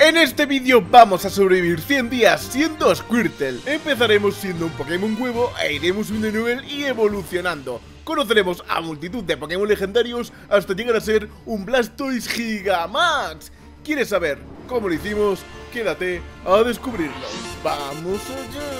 En este vídeo vamos a sobrevivir 100 días siendo Squirtle. Empezaremos siendo un Pokémon huevo e iremos subiendo nivel y evolucionando. Conoceremos a multitud de Pokémon legendarios hasta llegar a ser un Blastoise Gigamax. ¿Quieres saber cómo lo hicimos? Quédate a descubrirlo. ¡Vamos allá!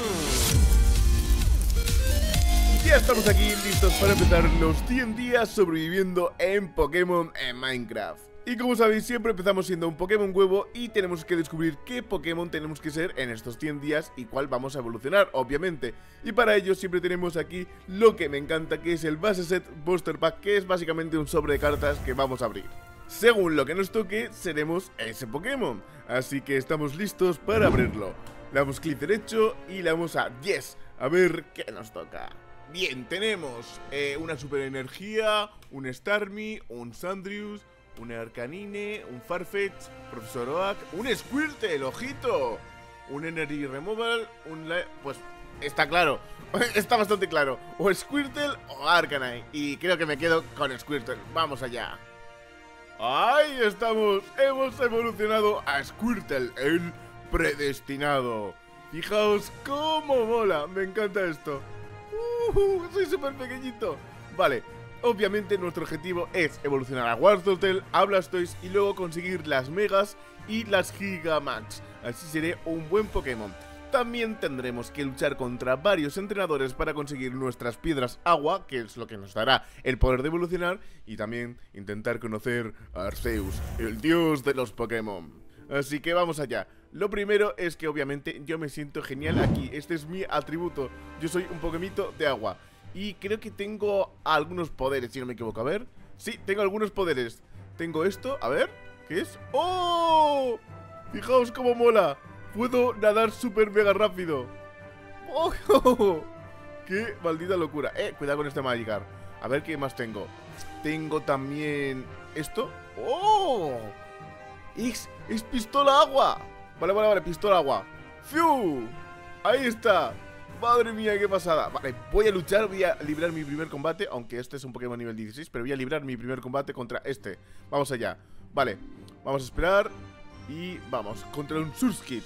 Ya estamos aquí listos para empezar los 100 días sobreviviendo en Pokémon en Minecraft y como sabéis, siempre empezamos siendo un Pokémon huevo y tenemos que descubrir qué Pokémon tenemos que ser en estos 100 días y cuál vamos a evolucionar, obviamente. Y para ello siempre tenemos aquí lo que me encanta, que es el Base Set Booster Pack, que es básicamente un sobre de cartas que vamos a abrir. Según lo que nos toque, seremos ese Pokémon. Así que estamos listos para abrirlo. Le damos clic derecho y le damos a Yes. A ver qué nos toca. Bien, tenemos eh, una Super Energía, un Starmie, un Sandrius, un Arcanine, un Farfetch, Profesor Oak, un Squirtle, ojito, un Energy Removal, un... pues está claro, está bastante claro, o Squirtle o Arcanine, y creo que me quedo con Squirtle, vamos allá. ¡Ahí estamos! Hemos evolucionado a Squirtle, el predestinado. Fijaos cómo mola, me encanta esto. Soy súper pequeñito. Vale, Obviamente nuestro objetivo es evolucionar a Wartortle, a Blastoise y luego conseguir las Megas y las Gigamax. Así seré un buen Pokémon. También tendremos que luchar contra varios entrenadores para conseguir nuestras piedras agua, que es lo que nos dará el poder de evolucionar, y también intentar conocer a Arceus, el dios de los Pokémon. Así que vamos allá. Lo primero es que obviamente yo me siento genial aquí, este es mi atributo, yo soy un Pokémito de agua. Y creo que tengo algunos poderes, si no me equivoco. A ver. Sí, tengo algunos poderes. Tengo esto, a ver. ¿Qué es? ¡Oh! Fijaos cómo mola. Puedo nadar súper mega rápido. ¡Oh! ¡Qué maldita locura! Eh, cuidado con este Magikarp. A ver qué más tengo. Tengo también... ¿Esto? ¡Oh! Es, es pistola agua. Vale, vale, vale, pistola agua. ¡Fiu! Ahí está. Madre mía, qué pasada. Vale, voy a luchar, voy a librar mi primer combate Aunque este es un Pokémon nivel 16 Pero voy a librar mi primer combate contra este. Vamos allá. Vale, vamos a esperar Y vamos, contra un Surskit.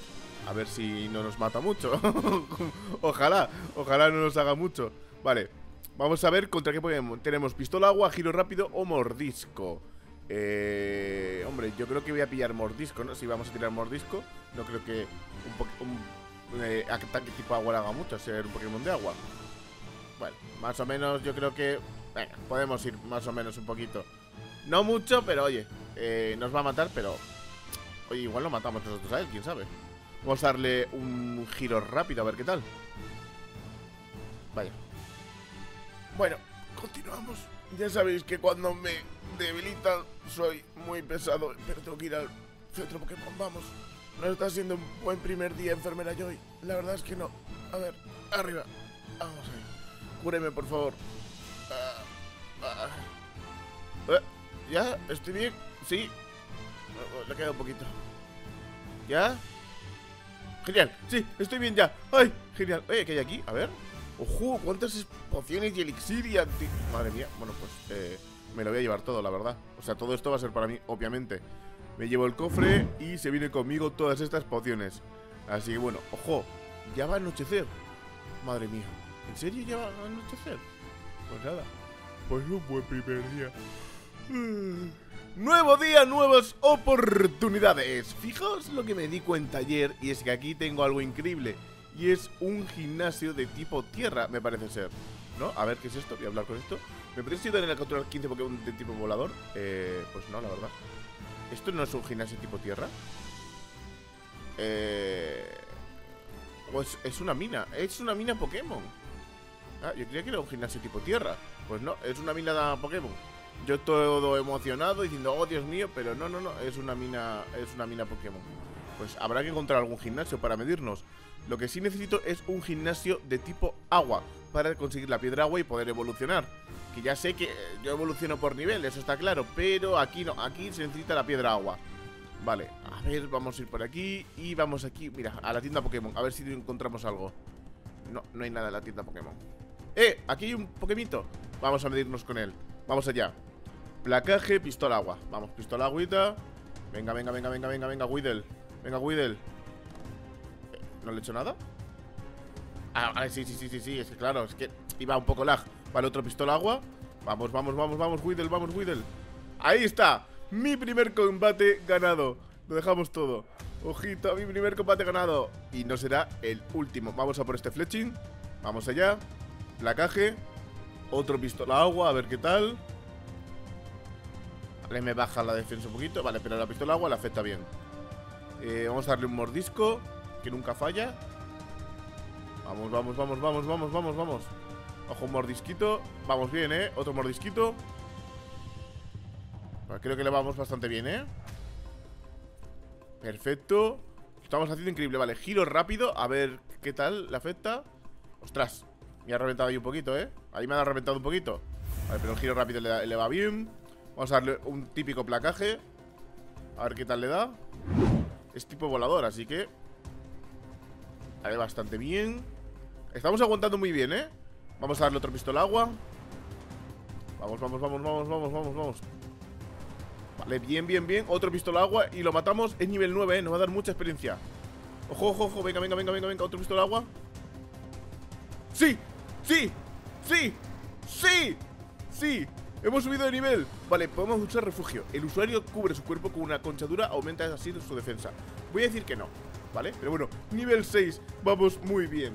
A ver si no nos mata mucho. Ojalá, ojalá no nos haga mucho. Vale, vamos a ver contra qué Pokémon. Tenemos pistola agua, giro rápido o mordisco. Eh, hombre, yo creo que voy a pillar mordisco, ¿no? Si vamos a tirar mordisco No creo que un, un eh, ataque tipo agua le haga mucho ser un Pokémon de agua. Bueno, más o menos yo creo que... Venga, podemos ir más o menos un poquito. No mucho, pero oye, eh, nos va a matar, pero... Oye, igual lo matamos nosotros a él, quién sabe. Vamos a darle un giro rápido, a ver qué tal. Vaya. Bueno, continuamos. Ya sabéis que cuando me debilitan soy muy pesado, pero tengo que ir al centro Pokémon, vamos. No está siendo un buen primer día, enfermera Joy. La verdad es que no. A ver, arriba. Vamos ahí. Cúreme, por favor. Ah, ah. Eh, ¿Ya? ¿Estoy bien? Sí. Le queda un poquito. ¿Ya? Genial. Sí, estoy bien ya. ¡Ay! Genial. Oye, ¿qué hay aquí? A ver. ¡Ojo! ¿Cuántas pociones y elixir y anti... Madre mía. Bueno, pues eh, me lo voy a llevar todo, la verdad. O sea, todo esto va a ser para mí, obviamente. Me llevo el cofre y se viene conmigo todas estas pociones. Así que bueno, ojo, ya va a anochecer. Madre mía, ¿en serio ya va a anochecer? Pues nada, pues un buen primer día. Nuevo día, nuevas oportunidades. Fijaos lo que me di cuenta ayer y es que aquí tengo algo increíble. Y es un gimnasio de tipo tierra, me parece ser. ¿No? A ver, ¿qué es esto? Voy a hablar con esto. ¿Me parece en la capturar 15 Pokémon de tipo volador? Eh, pues no, la verdad. ¿Esto no es un gimnasio tipo tierra? Eh... Pues es una mina. Es una mina Pokémon. Ah, yo creía que era un gimnasio tipo tierra. Pues no, es una mina de Pokémon. Yo todo emocionado diciendo, oh Dios mío, pero no, no, no, es una mina, es una mina Pokémon. Pues habrá que encontrar algún gimnasio para medirnos. Lo que sí necesito es un gimnasio de tipo agua para conseguir la piedra agua y poder evolucionar. Que ya sé que yo evoluciono por nivel, eso está claro, pero aquí no, aquí se necesita la piedra agua. Vale, a ver, vamos a ir por aquí y vamos aquí, mira, a la tienda Pokémon, a ver si encontramos algo. No, no hay nada en la tienda Pokémon. ¡Eh! Aquí hay un Pokémito. Vamos a medirnos con él. Vamos allá. Placaje, pistola agua. Vamos, pistola agüita. Venga, venga, venga, venga, venga, venga, Weedle. Venga, Weedle. ¿No le he hecho nada? Ah, sí, sí, sí, sí, sí. Es que claro, es que iba un poco lag. Vale, otro pistola agua. Vamos, vamos, vamos, vamos, Weedle, vamos, Weedle. Ahí está. Mi primer combate ganado. Lo dejamos todo. Ojito, mi primer combate ganado. Y no será el último. Vamos a por este fletching. Vamos allá. Placaje. Otro pistola agua, a ver qué tal. Vale, me baja la defensa un poquito. Vale, pero la pistola agua la afecta bien. Eh, vamos a darle un mordisco. Que nunca falla. Vamos, vamos, vamos, vamos, vamos, vamos, vamos. Ojo, un mordisquito. Vamos bien, ¿eh? Otro mordisquito. creo que le vamos bastante bien, ¿eh? Perfecto. Estamos haciendo increíble. Vale, giro rápido. A ver qué tal le afecta. Ostras. Me ha reventado ahí un poquito, ¿eh? Ahí me ha reventado un poquito. Vale, pero el giro rápido le, va bien. Vamos a darle un típico placaje. A ver qué tal le da. Es tipo volador, así que... Vale, bastante bien. Estamos aguantando muy bien, ¿eh? Vamos a darle otro pistola agua. Vamos, vamos, vamos, vamos, vamos, vamos, vamos. Vale, bien, bien, bien. Otro pistola agua y lo matamos. Es nivel 9, ¿eh? Nos va a dar mucha experiencia. Ojo, ojo, ojo. Venga, venga, venga, venga, venga. Otro pistola agua. ¡Sí! ¡Sí! ¡Sí! ¡Sí! ¡Sí! Hemos subido de nivel Vale, podemos usar refugio El usuario cubre su cuerpo con una conchadura Aumenta así su defensa Voy a decir que no ¿Vale? Pero bueno, nivel 6 Vamos muy bien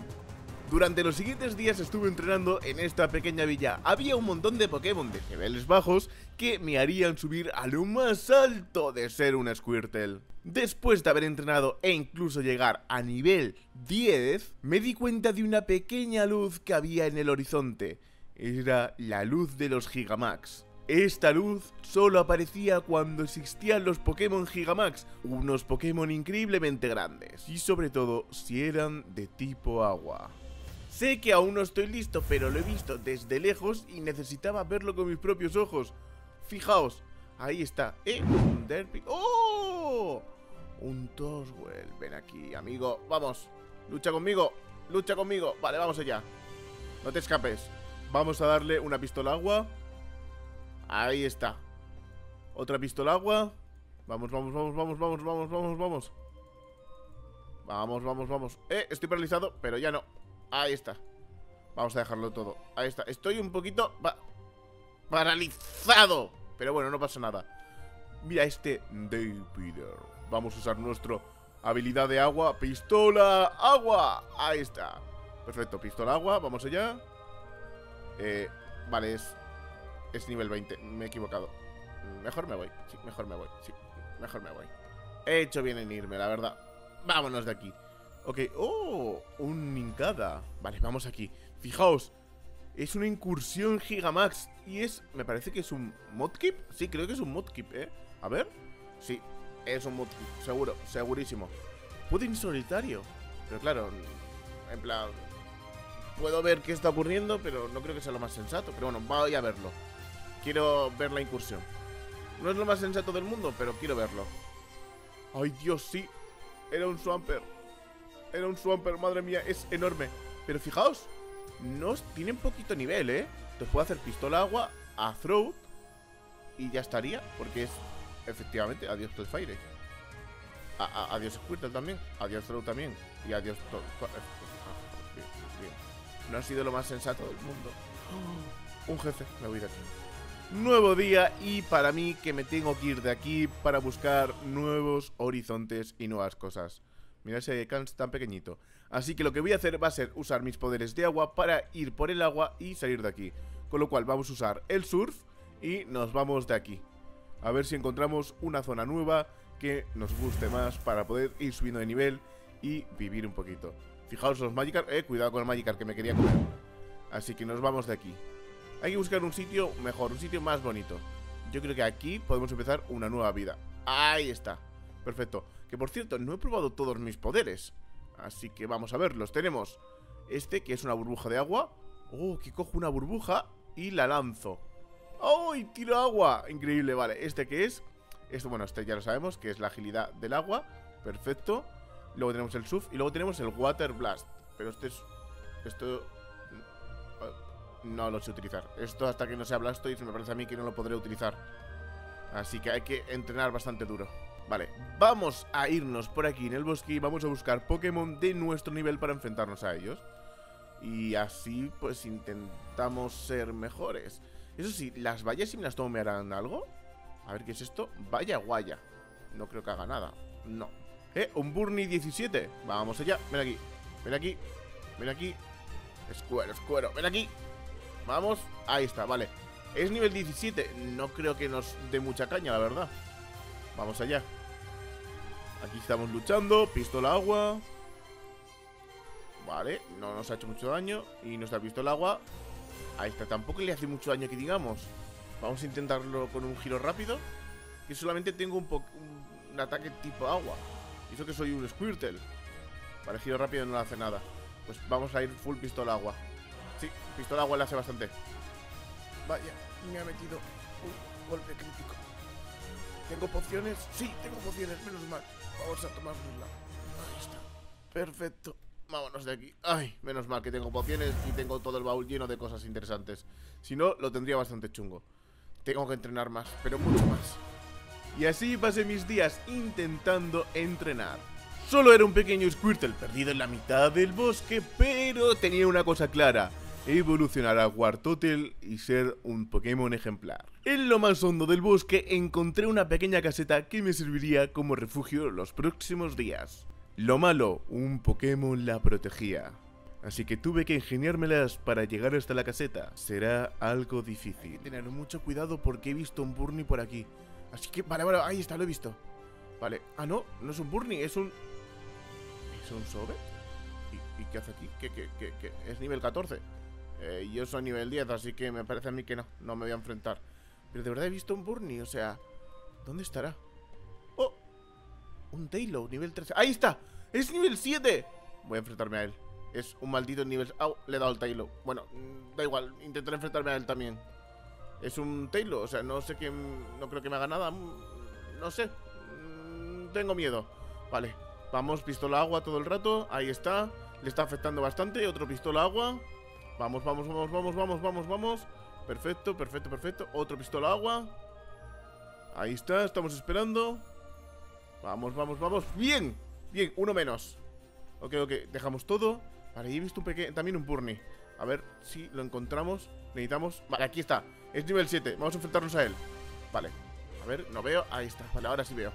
durante los siguientes días estuve entrenando en esta pequeña villa. Había un montón de Pokémon de niveles bajos que me harían subir a lo más alto de ser un Squirtle. Después de haber entrenado e incluso llegar a nivel 10, me di cuenta de una pequeña luz que había en el horizonte. Era la luz de los Gigamax. Esta luz solo aparecía cuando existían los Pokémon Gigamax, unos Pokémon increíblemente grandes, y sobre todo si eran de tipo agua. Sé que aún no estoy listo, pero lo he visto desde lejos y necesitaba verlo con mis propios ojos. Fijaos, ahí está. ¡Eh! Un Derpy. ¡Oh! Un Toswell. Ven aquí, amigo. Vamos. Lucha conmigo. Lucha conmigo. Vale, vamos allá. No te escapes. Vamos a darle una pistola agua. Ahí está. Otra pistola agua. Vamos, vamos, vamos, vamos, vamos, vamos, vamos, vamos. Vamos, vamos, vamos. Eh, estoy paralizado, pero ya no. Ahí está. Vamos a dejarlo todo. Ahí está. Estoy un poquito paralizado. Pero bueno, no pasa nada. Mira este Davider. Vamos a usar nuestro habilidad de agua Pistola, agua. Ahí está. Perfecto, pistola, agua. Vamos allá. Eh, Vale, es Es nivel 20 Me he equivocado. Mejor me voy. Sí, mejor me voy. Sí, mejor me voy. He hecho bien en irme, la verdad. Vámonos de aquí Ok, oh, un Ninkada. Vale, vamos aquí. Fijaos, es una incursión Gigamax. Y es, me parece que es un modkip. Sí, creo que es un modkip, ¿eh? A ver. Sí, es un modkip, seguro, segurísimo. Pudding solitario Pero claro, en plan Puedo ver qué está ocurriendo Pero no creo que sea lo más sensato. Pero bueno, voy a verlo. Quiero ver la incursión. No es lo más sensato del mundo, pero quiero verlo. Ay, Dios, sí. Era un Swampert era un Swampert, madre mía, es enorme. Pero fijaos, no tiene poquito nivel, ¿eh? Entonces puedo hacer pistola agua a Throat Y ya estaría, porque es Efectivamente, adiós Clefire a, Adiós Squirtle también Adiós Throat también Y adiós No ha sido lo más sensato del mundo. Un jefe, me voy de aquí. Nuevo día y para mí que me tengo que ir de aquí para buscar nuevos horizontes y nuevas cosas. Mira ese can tan pequeñito. Así que lo que voy a hacer va a ser usar mis poderes de agua para ir por el agua y salir de aquí. Con lo cual vamos a usar el surf y nos vamos de aquí. A ver si encontramos una zona nueva que nos guste más para poder ir subiendo de nivel y vivir un poquito. Fijaos los Magikarp, eh, cuidado con el Magikarp que me quería comer. Así que nos vamos de aquí. Hay que buscar un sitio mejor, un sitio más bonito. Yo creo que aquí podemos empezar una nueva vida. Ahí está. Perfecto. Que por cierto, no he probado todos mis poderes. Así que vamos a verlos. Tenemos este, que es una burbuja de agua. Oh, que cojo una burbuja y la lanzo. ¡Oh! Y tiro agua. Increíble, vale. ¿Este que es? Esto, bueno, este ya lo sabemos, que es la agilidad del agua. Perfecto. Luego tenemos el surf y luego tenemos el water blast. Pero este es... Esto... No lo sé utilizar. Esto hasta que no sea Blastoise me parece a mí que no lo podré utilizar. Así que hay que entrenar bastante duro. Vale, vamos a irnos por aquí en el bosque y vamos a buscar Pokémon de nuestro nivel para enfrentarnos a ellos. Y así, pues, intentamos ser mejores. Eso sí, ¿las vallas si me las tomo harán algo? A ver, ¿qué es esto? Vaya guaya. No creo que haga nada. No. ¿Eh? Un Burnie 17. Vamos allá. Ven aquí. Ven aquí. Ven aquí. Escuero, escuero. Ven aquí. Vamos. Ahí está, vale. Es nivel 17. No creo que nos dé mucha caña, la verdad. Vamos allá. Aquí estamos luchando. Pistola agua. Vale, no nos ha hecho mucho daño. Y visto el agua. Ahí está, tampoco le hace mucho daño que digamos. Vamos a intentarlo con un giro rápido. Que solamente tengo un, un, ataque tipo agua. Y eso que soy un Squirtle. Vale, giro rápido no le hace nada. Pues vamos a ir full pistola agua. Sí, pistola agua le hace bastante. Vaya, me ha metido un golpe crítico. ¿Tengo pociones? Sí, tengo pociones, menos mal. Vamos a tomárnosla. Ahí está. Perfecto. Vámonos de aquí. Ay, menos mal que tengo pociones y tengo todo el baúl lleno de cosas interesantes. Si no, lo tendría bastante chungo. Tengo que entrenar más, pero mucho más. Y así pasé mis días intentando entrenar. Solo era un pequeño Squirtle perdido en la mitad del bosque, pero tenía una cosa clara. Evolucionar a Wartotel y ser un Pokémon ejemplar. En lo más hondo del bosque encontré una pequeña caseta que me serviría como refugio los próximos días. Lo malo, un Pokémon la protegía. Así que tuve que ingeniármelas para llegar hasta la caseta. Será algo difícil. Tener mucho cuidado porque he visto un Burnie por aquí. Así que, vale, vale, ahí está, lo he visto. Vale. Ah, no, no es un Burnie, es un... ¿Es un Sobe? ¿Y, qué hace aquí? ¿Qué, qué, qué, Es nivel 14. Eh, yo soy nivel 10, así que me parece a mí que no, no me voy a enfrentar. Pero de verdad he visto un Burnie, o sea... ¿Dónde estará? Un Taylor, nivel 13 ¡Ahí está! ¡Es nivel 7! Voy a enfrentarme a él Es un maldito nivel... ¡Ah! Le he dado al Taylor Bueno, mm, da igual Intentaré enfrentarme a él también Es un Taylor O sea, no sé qué... No creo que me haga nada mm, No sé mm, Tengo miedo Vale Vamos, pistola agua todo el rato Ahí está Le está afectando bastante Otro pistola agua Vamos, vamos, vamos, vamos, vamos, vamos, vamos. Perfecto, perfecto, perfecto. Otro pistola agua. Ahí está, estamos esperando. Vamos, vamos, vamos. Bien, bien, uno menos. Ok, ok, dejamos todo. Vale, he visto un pequeño, también un Burnie A ver si lo encontramos. Necesitamos, vale, aquí está, es nivel 7 Vamos a enfrentarnos a él. Vale, a ver, no veo, ahí está, vale, ahora sí veo.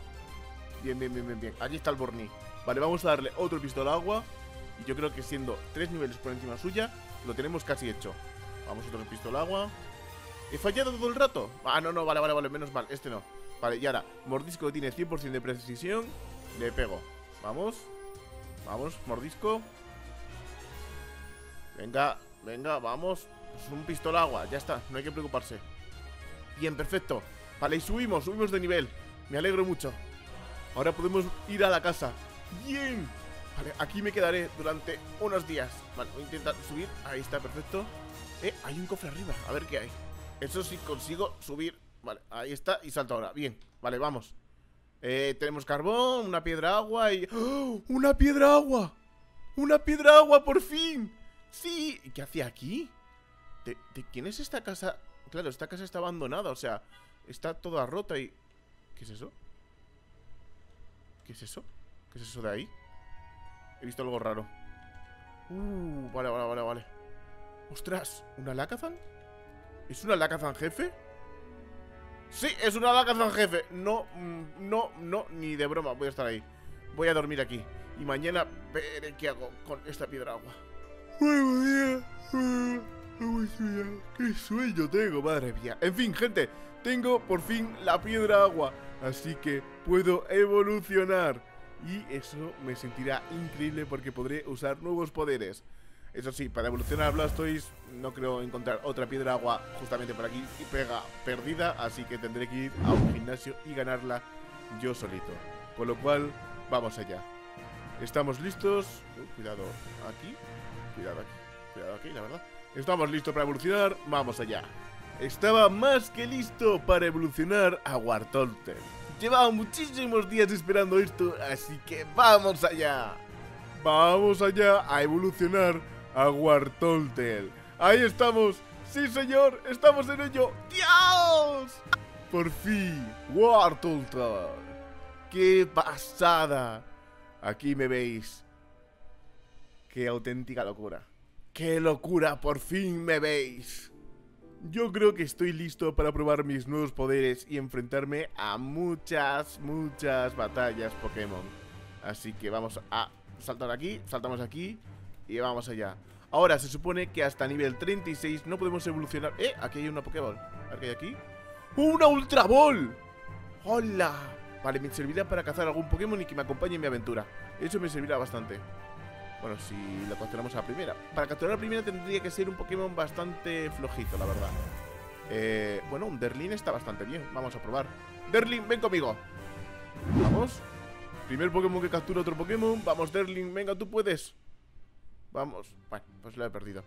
Bien, bien, bien, bien, bien. Aquí está el Burnie Vale, vamos a darle otro pistola agua. Y yo creo que siendo tres niveles por encima suya Lo tenemos casi hecho. Vamos otro pistola agua. ¿He fallado todo el rato? Ah, no, no, vale, vale, vale, menos mal, este no. Vale, y ahora, mordisco tiene 100% de precisión Le pego. Vamos. Vamos, mordisco. Venga, venga, vamos. Es un pistola agua, ya está, no hay que preocuparse. Bien, perfecto. Vale, y subimos, subimos de nivel. Me alegro mucho. Ahora podemos ir a la casa. Bien Vale, aquí me quedaré durante unos días Vale, voy a intentar subir Ahí está, perfecto Eh, hay un cofre arriba, a ver qué hay Eso sí consigo subir Vale, ahí está y salto ahora Bien, vale, vamos eh, Tenemos carbón, una piedra agua y... ¡Oh! ¡Una piedra agua! ¡Una piedra agua, por fin! ¡Sí! ¿Y qué hacía aquí? ¿De, quién es esta casa? Claro, esta casa está abandonada, o sea Está toda rota y... ¿Qué es eso? ¿Qué es eso? ¿Qué es eso de ahí? He visto algo raro. Uh, vale, vale, vale, vale. ¡Ostras! ¿Una Lakazan? ¿Es una Lakazan jefe? Sí, es una Lakazan jefe. No, mm, no, no, ni de broma Voy a estar ahí. Voy a dormir aquí. Y mañana veré qué hago con esta piedra agua. Buenos días Qué sueño tengo, madre mía. En fin, gente Tengo por fin la piedra agua. Así que puedo evolucionar Y eso me sentirá increíble Porque podré usar nuevos poderes eso sí, para evolucionar a Blastoise no creo encontrar otra piedra agua justamente por aquí y pega perdida, así que tendré que ir a un gimnasio y ganarla yo solito. Con lo cual, vamos allá. Estamos listos. Cuidado aquí. Cuidado aquí. Cuidado aquí, la verdad. Estamos listos para evolucionar. Vamos allá. Estaba más que listo para evolucionar a Wartortle. Llevaba muchísimos días esperando esto, así que vamos allá. Vamos allá a evolucionar a Wartoltel. Ahí estamos. Sí, señor, estamos en ello. ¡Dios! Por fin, Wartoltel. ¡Qué pasada! Aquí me veis. ¡Qué auténtica locura! ¡Qué locura! ¡Por fin me veis! Yo creo que estoy listo para probar mis nuevos poderes y enfrentarme a muchas, muchas batallas Pokémon. Así que vamos a saltar aquí, saltamos aquí y vamos allá. Ahora, se supone que hasta nivel 36 no podemos evolucionar... ¡Eh! Aquí hay una Pokéball. A qué hay aquí. ¡Una Ultra Ball! ¡Hola! Vale, me servirá para cazar algún Pokémon y que me acompañe en mi aventura. Eso me servirá bastante. Bueno, si lo capturamos a primera. Para capturar a la primera tendría que ser un Pokémon bastante flojito, la verdad. Eh, bueno, un Derlin está bastante bien. Vamos a probar. Derlin, ven conmigo. Vamos. Primer Pokémon que captura otro Pokémon. Vamos, Derlin, venga, tú puedes. Vamos. Bueno, pues lo he perdido.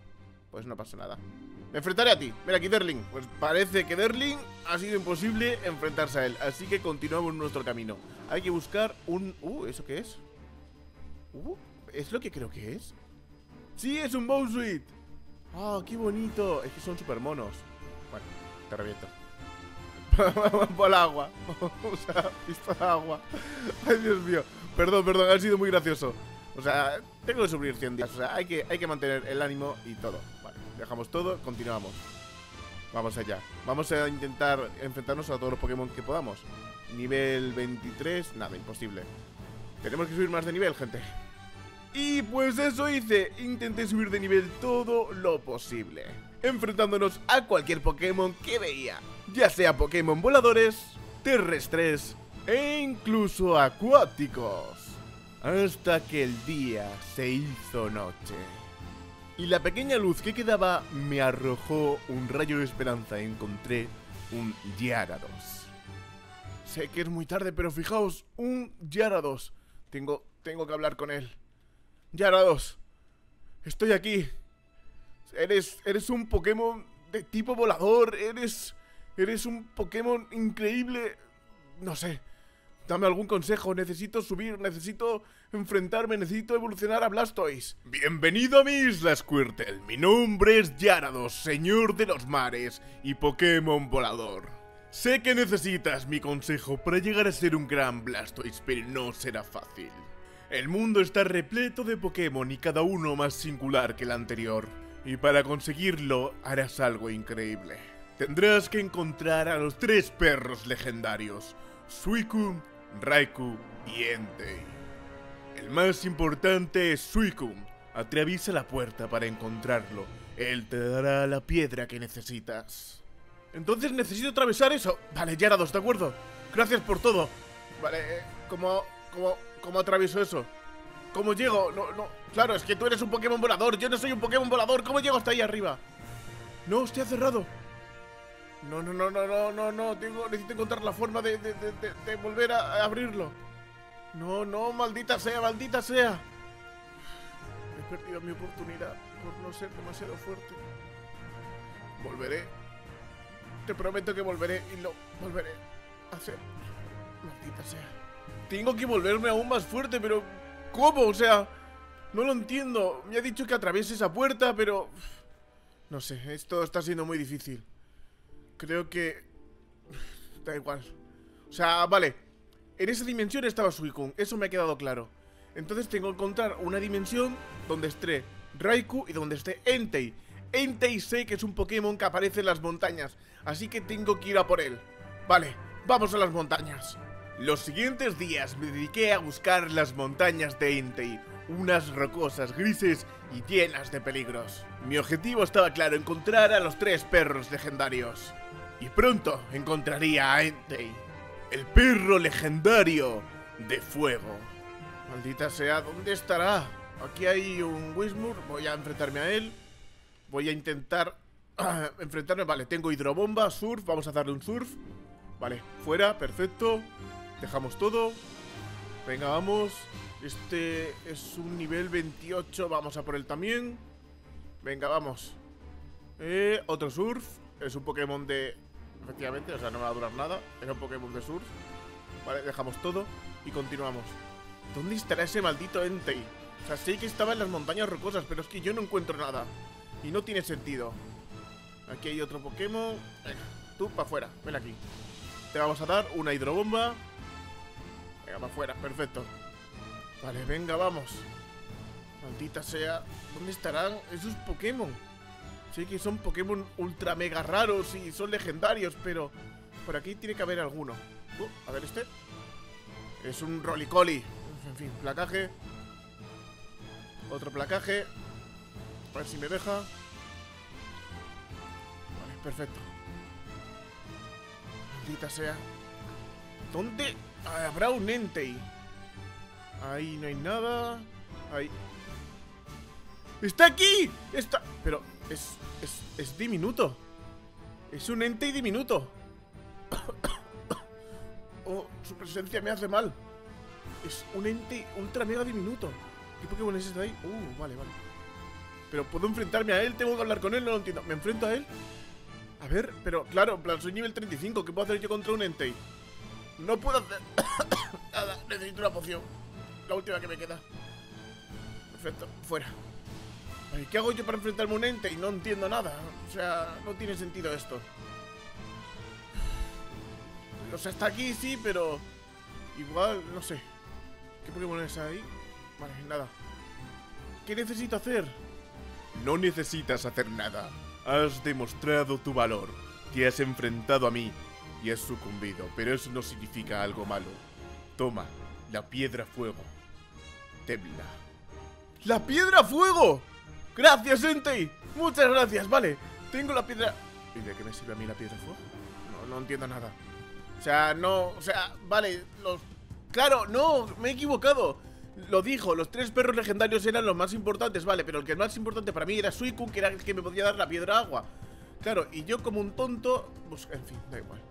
Pues no pasa nada. Me enfrentaré a ti. Ven aquí, Derling. Pues parece que Derling ha sido imposible enfrentarse a él. Así que continuamos nuestro camino. Hay que buscar un... Uh, ¿eso qué es? Uh, ¿es lo que creo que es? ¡Sí, es un Bowsweet! ¡Ah, qué bonito! Es que son super monos. Bueno, te reviento. Por el agua. o sea, visto agua. Ay, Dios mío. Perdón, perdón, ha sido muy gracioso. O sea, tengo que subir 100 días. O sea, hay que, hay que mantener el ánimo y todo. Vale, dejamos todo, continuamos. Vamos allá. Vamos a intentar enfrentarnos a todos los Pokémon que podamos. Nivel 23, nada, imposible. Tenemos que subir más de nivel, gente. Y pues eso hice. Intenté subir de nivel todo lo posible. Enfrentándonos a cualquier Pokémon que veía. Ya sea Pokémon voladores, terrestres e incluso acuáticos hasta que el día se hizo noche. Y la pequeña luz que quedaba me arrojó un rayo de esperanza encontré un Gyarados. Sé que es muy tarde, pero fijaos, un Gyarados. Tengo, tengo que hablar con él. Gyarados, estoy aquí. Eres, eres un Pokémon de tipo volador, eres, eres un Pokémon increíble. No sé, Dame algún consejo, necesito subir, necesito enfrentarme, necesito evolucionar a Blastoise. Bienvenido a mi isla Squirtle, mi nombre es Gyarados, señor de los mares y Pokémon volador. Sé que necesitas mi consejo para llegar a ser un gran Blastoise, pero no será fácil. El mundo está repleto de Pokémon y cada uno más singular que el anterior. Y para conseguirlo harás algo increíble. Tendrás que encontrar a los tres perros legendarios, Suicune, Raikou y Entei. El más importante es Suicune. Atraviesa la puerta para encontrarlo. Él te dará la piedra que necesitas. Entonces necesito atravesar eso. Vale, Yarados, ¿de acuerdo? Gracias por todo. Vale, eh, ¿cómo, cómo, atravieso eso? ¿Cómo llego? No, no. Claro, es que tú eres un Pokémon volador. Yo no soy un Pokémon volador. ¿Cómo llego hasta ahí arriba? No, estoy cerrado. No, no, no, no, no, no, no. Tengo, necesito encontrar la forma de, de, de volver a, abrirlo. No, no, maldita sea, maldita sea. He perdido mi oportunidad por no ser demasiado fuerte. Volveré. Te prometo que volveré y lo volveré a hacer. Maldita sea. Tengo que volverme aún más fuerte, pero... ¿Cómo? O sea... No lo entiendo. Me ha dicho que atraviese esa puerta, pero... No sé, esto está siendo muy difícil. Creo que... Da igual. O sea, vale. En esa dimensión estaba Suicune, eso me ha quedado claro. Entonces tengo que encontrar una dimensión donde esté Raikou y donde esté Entei. Entei sé que es un Pokémon que aparece en las montañas, así que tengo que ir a por él. Vale, vamos a las montañas. Los siguientes días me dediqué a buscar las montañas de Entei, unas rocosas grises y llenas de peligros. Mi objetivo estaba claro, encontrar a los tres perros legendarios. Y pronto encontraría a Entei, el perro legendario de fuego. Maldita sea, ¿dónde estará? Aquí hay un Wismur, voy a enfrentarme a él. Voy a intentar enfrentarme, vale, tengo hidrobomba, surf, vamos a darle un surf. Vale, fuera, perfecto. Dejamos todo. Venga, vamos. Este es un nivel 28, vamos a por él también. Venga, vamos. Eh, otro surf. Es un Pokémon de efectivamente, o sea, no va a durar nada. Era un Pokémon de Surf. Vale, dejamos todo y continuamos. ¿Dónde estará ese maldito Entei? O sea, sé que estaba en las montañas rocosas, pero es que yo no encuentro nada. Y no tiene sentido. Aquí hay otro Pokémon. Venga, tú para afuera, ven aquí. Te vamos a dar una hidrobomba. Va afuera, perfecto. Vale, venga, vamos. Maldita sea. ¿Dónde estarán esos Pokémon? Sé que son Pokémon ultra mega raros y son legendarios, pero por aquí tiene que haber alguno. Uh, a ver este. Es un Rolicoli. En fin, placaje. Otro placaje. A ver si me deja. Vale, perfecto. Maldita sea. ¿Dónde habrá un Entei? Ahí no hay nada. Ahí. ¡Está aquí! Está... Pero es, es, es diminuto. Es un Entei diminuto. oh, su presencia me hace mal. Es un ente ultra mega diminuto. ¿Qué Pokémon es este ahí? Uh, vale, vale. Pero puedo enfrentarme a él, tengo que hablar con él, no lo entiendo. ¿Me enfrento a él? A ver, pero claro, en plan, soy nivel 35. ¿Qué puedo hacer yo contra un Entei? No puedo hacer nada. Necesito una poción. La última que me queda. Perfecto, fuera. ¿Qué hago yo para enfrentarme a un ente? Y no entiendo nada. O sea, no tiene sentido esto. O sea, está aquí, sí, pero... Igual, no sé. ¿Qué Pokémon es ahí? Vale, nada. ¿Qué necesito hacer? No necesitas hacer nada. Has demostrado tu valor. Te has enfrentado a mí y has sucumbido, pero eso no significa algo malo. Toma, la piedra fuego. Tembla. ¡La piedra fuego! ¡Gracias, Entei! Muchas gracias, vale. Tengo la piedra... ¿Y de qué me sirve a mí la piedra fuego? No, no entiendo nada. O sea, no... O sea, vale, los... Claro, no, me he equivocado. Lo dijo, los tres perros legendarios eran los más importantes, vale, pero el que más importante para mí era Suicune, que era el que me podía dar la piedra agua. Claro, y yo como un tonto... Pues, en fin, da igual.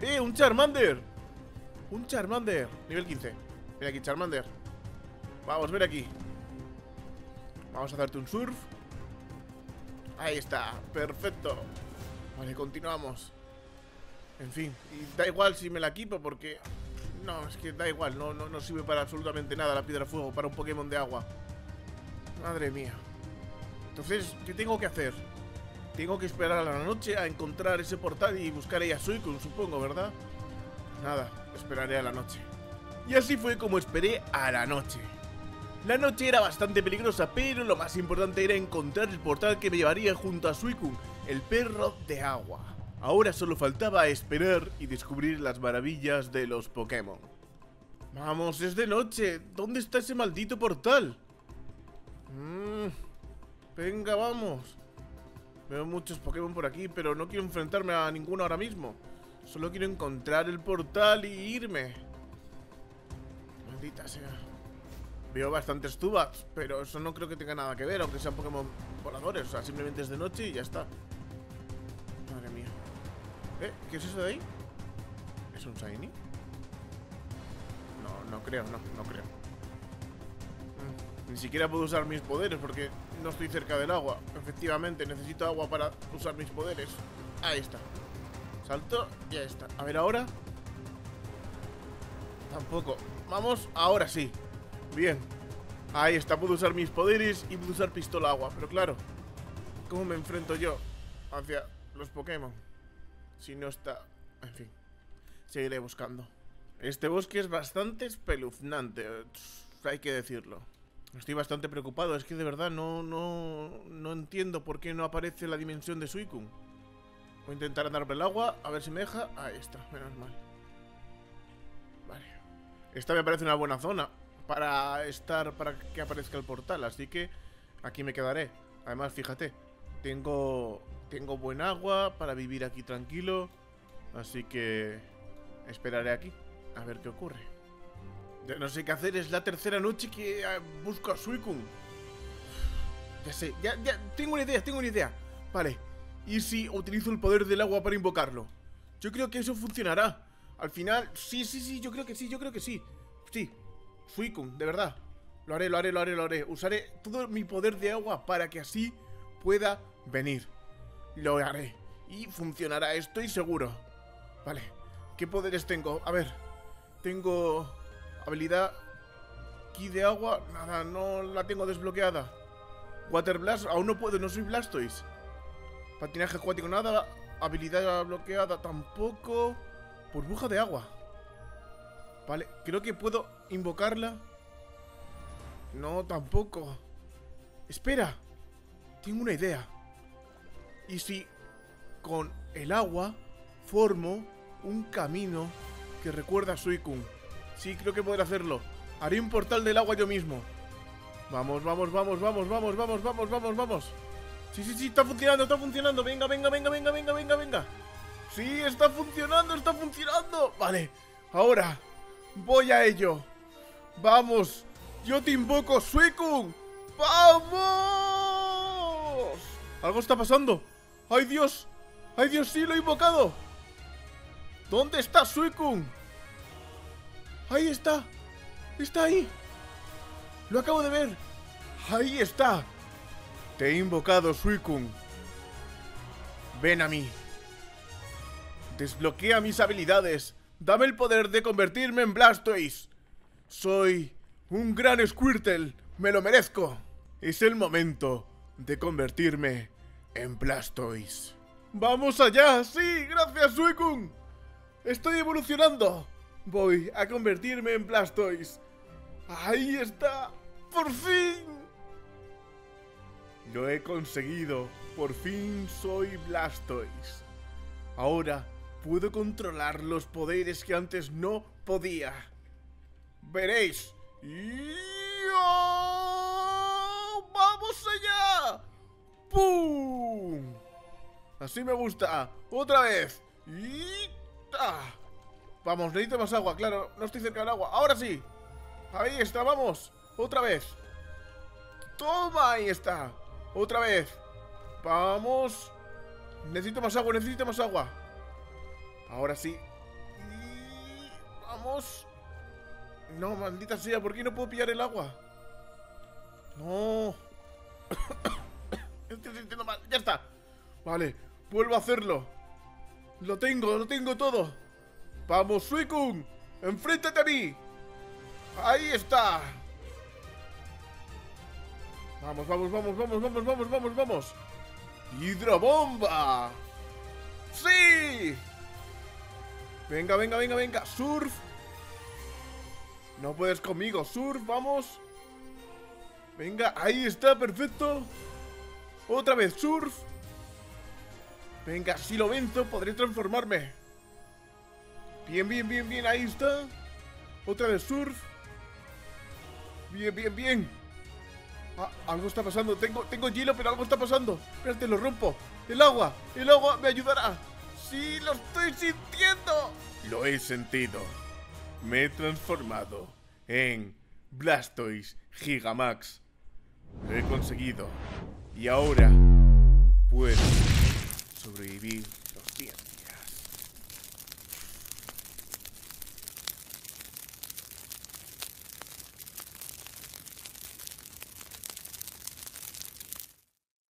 ¡Eh, un Charmander! Un Charmander, nivel 15. Mira aquí, Charmander. Vamos, ven aquí. Vamos a hacerte un surf. Ahí está, perfecto. Vale, continuamos. En fin, y da igual si me la equipo porque no, es que da igual, no, no, no sirve para absolutamente nada la piedra fuego, para un Pokémon de agua. Madre mía. Entonces, ¿qué tengo que hacer? Tengo que esperar a la noche a encontrar ese portal y buscar a Suicune, supongo, ¿verdad? Nada, esperaré a la noche. Y así fue como esperé a la noche. La noche era bastante peligrosa, pero lo más importante era encontrar el portal que me llevaría junto a Suicune, el perro de agua. Ahora solo faltaba esperar y descubrir las maravillas de los Pokémon. Vamos, es de noche. ¿Dónde está ese maldito portal? Mm, venga, vamos. Veo muchos Pokémon por aquí, pero no quiero enfrentarme a ninguno ahora mismo. Solo quiero encontrar el portal y irme. Maldita sea. Veo bastantes Tubats, pero eso no creo que tenga nada que ver, aunque sean Pokémon voladores. O sea, simplemente es de noche y ya está. ¿Eh? ¿Qué es eso de ahí? ¿Es un shiny? No, no creo, no, no creo mm, Ni siquiera puedo usar mis poderes porque no estoy cerca del agua Efectivamente, necesito agua para usar mis poderes Ahí está Salto, ya está A ver ahora Tampoco Vamos, ahora sí Bien Ahí está, puedo usar mis poderes y puedo usar pistola agua Pero claro ¿Cómo me enfrento yo hacia los Pokémon? Si no está... En fin. Seguiré buscando. Este bosque es bastante espeluznante. Hay que decirlo. Estoy bastante preocupado. Es que de verdad no, no, no entiendo por qué no aparece la dimensión de Suicune. Voy a intentar andar por el agua. A ver si me deja. Ahí está. Menos mal. Vale. Esta me parece una buena zona para estar, para que aparezca el portal. Así que aquí me quedaré. Además, fíjate. Tengo tengo buen agua para vivir aquí tranquilo. Así que esperaré aquí a ver qué ocurre. No sé qué hacer, es la tercera noche que ah, busco a Suicune. Ya sé, ya, ya, tengo una idea, tengo una idea. Vale, ¿y si utilizo el poder del agua para invocarlo? Yo creo que eso funcionará. Al final, sí, sí, sí, yo creo que sí, yo creo que sí. Sí, Suicune, de verdad. Lo haré, lo haré, lo haré, lo haré. Usaré todo mi poder de agua para que así pueda venir. Lo haré. Y funcionará, estoy seguro. Vale. ¿Qué poderes tengo? A ver. Tengo... Habilidad... Ki de agua. Nada, no la tengo desbloqueada. Water Blast. Aún no puedo, no soy Blastoise. Patinaje acuático, nada. Habilidad bloqueada tampoco. Burbuja de agua. Vale, creo que puedo invocarla. No, tampoco. Espera. Tengo una idea. ¿Y si con el agua formo un camino que recuerda a Suicune? Sí, creo que podré hacerlo. Haré un portal del agua yo mismo. Vamos, vamos, vamos, vamos, vamos, vamos, vamos, vamos, vamos. Sí, sí, sí, está funcionando, está funcionando. Venga, venga, venga, venga, venga, venga, venga. Sí, está funcionando, está funcionando. Vale, ahora voy a ello. Vamos, yo te invoco, Suicune. ¡Vamos! Algo está pasando. ¡Ay, Dios! ¡Ay, Dios, sí, lo he invocado! ¿Dónde está Suicune? Ahí está. Está ahí. Lo acabo de ver. Ahí está. Te he invocado, Suicune. Ven a mí. Desbloquea mis habilidades. Dame el poder de convertirme en Blastoise. Soy un gran Squirtle. Me lo merezco. Es el momento de convertirme en Blastoise. ¡Vamos allá! ¡Sí! ¡Gracias, Suicune! ¡Estoy evolucionando! Voy a convertirme en Blastoise. ¡Ahí está! ¡Por fin! Lo he conseguido. Por fin soy Blastoise. Ahora puedo controlar los poderes que antes no podía. Veréis. ¡Vamos allá! ¡Pum! Así me gusta. Otra vez. Y... Vamos, necesito más agua, claro. No estoy cerca del agua. Ahora sí. Ahí está, vamos. Otra vez. Toma, ahí está. Otra vez. Vamos. Necesito más agua, necesito más agua. Ahora sí. Y... Vamos. No, maldita sea, ¿por qué no puedo pillar el agua? No. Estoy sintiendo mal. Ya está. Vale, vuelvo a hacerlo. Lo tengo, lo tengo todo. Vamos, Suicune. Enfréntate a mí. Ahí está. Vamos, vamos, vamos, vamos, vamos, vamos, vamos, vamos. ¡Hidrobomba! ¡Sí! Venga, venga, venga, venga. Surf. No puedes conmigo. Surf, vamos. Venga, ahí está, perfecto. Otra vez, surf. Venga, si lo venzo, podré transformarme. Bien, bien, bien, bien, ahí está. Otra vez, surf. Bien, bien, bien. Ah, algo está pasando. Tengo, tengo hielo, pero algo está pasando. Espérate, lo rompo. El agua, el agua me ayudará. Sí, lo estoy sintiendo. Lo he sentido. Me he transformado en Blastoise Gigamax. Lo he conseguido. Y ahora puedo sobrevivir.